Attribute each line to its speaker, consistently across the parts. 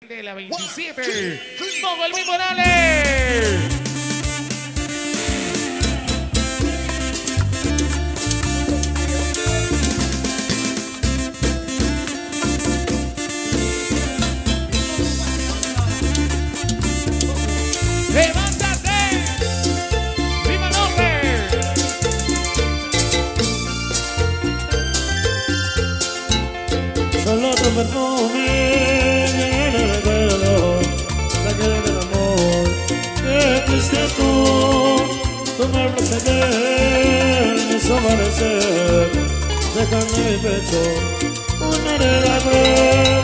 Speaker 1: de la 27. ¡Gol Luis Morales!
Speaker 2: mevlesede Don't kanai pecho
Speaker 3: unere la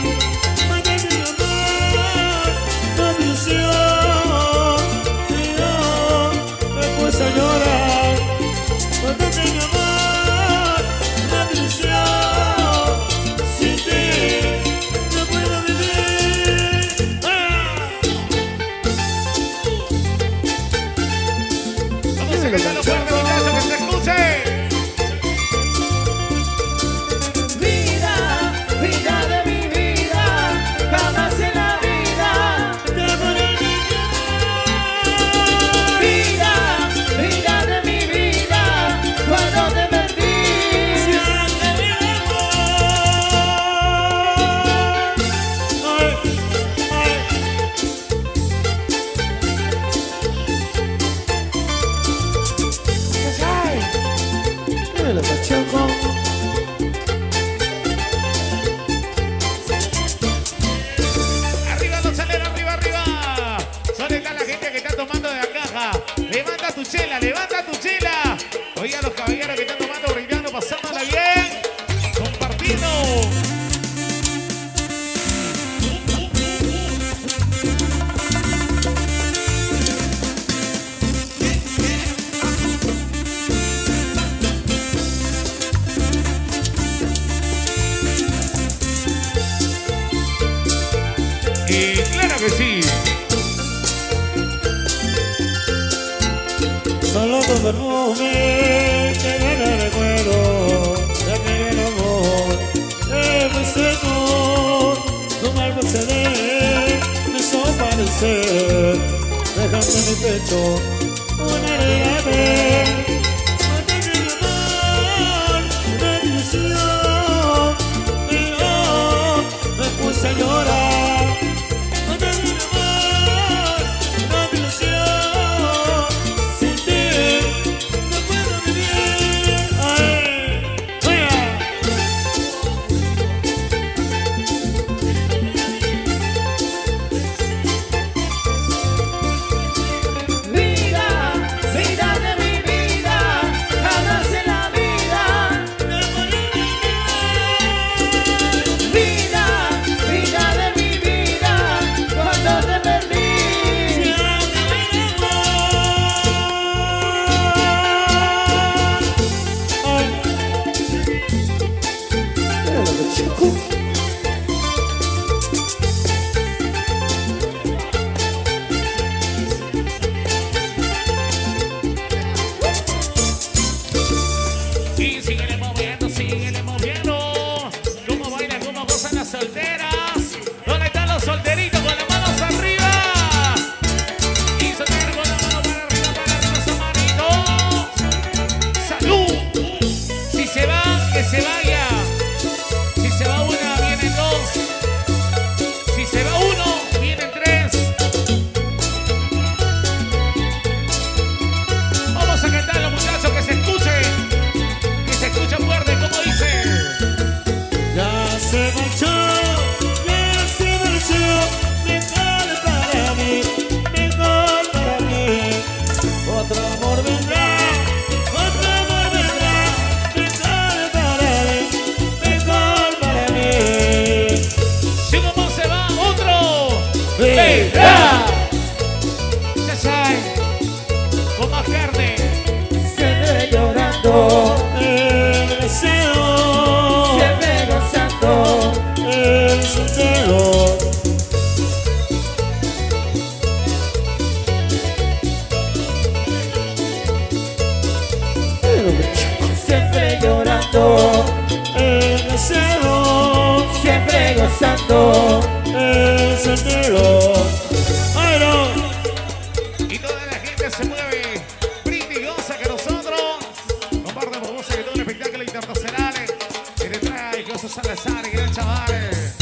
Speaker 1: love, but you're. tu
Speaker 2: perfume que viene recuerdo de aquel amor mal proceder, dejando en mi pecho una herida siempre gozando el sendero. ¡Ay,
Speaker 3: no!
Speaker 1: Y toda la gente se mueve, brinda que nosotros compartimos música de todo el espectáculo internacional que te trae José Salazar y gran chavales.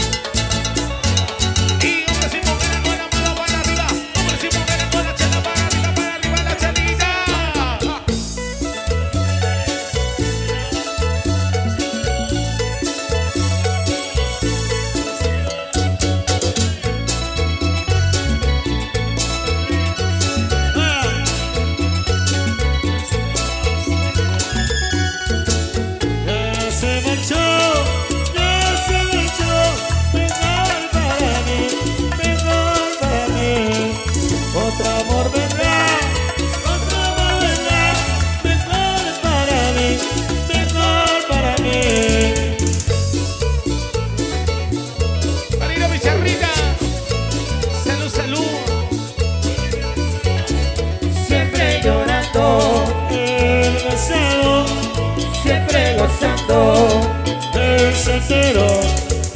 Speaker 1: casero,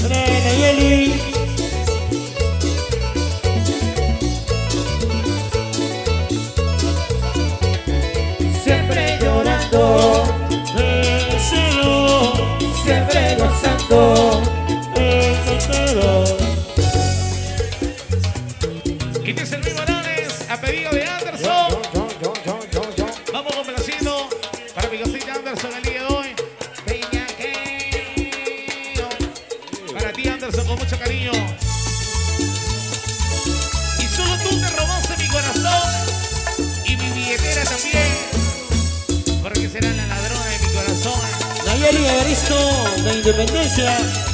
Speaker 1: Rena y Eli. Miguel
Speaker 2: y Evaristo de Independencia.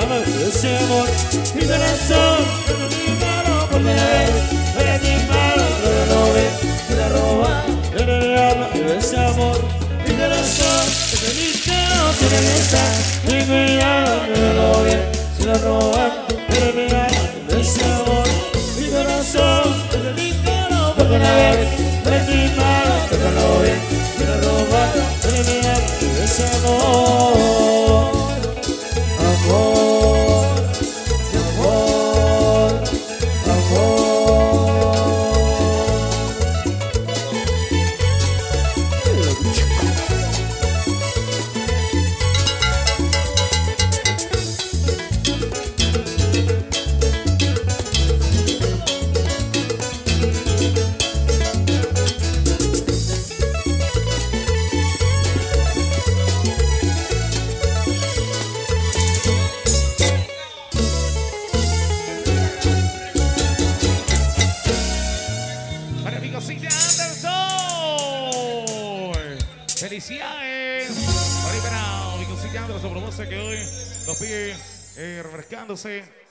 Speaker 2: ama ese amor Mi corazón
Speaker 1: que
Speaker 2: no disparo por vez Eres disparo pero no ves que la roba. Ese amor. Mi corazón por Mi cuidado pero no ves que la roba. Ese amor. Mi corazón que no disparo por vez
Speaker 1: felicidades. Ahorita, Viconcillo Andros, se produce que hoy nos pide eh, refrescándose.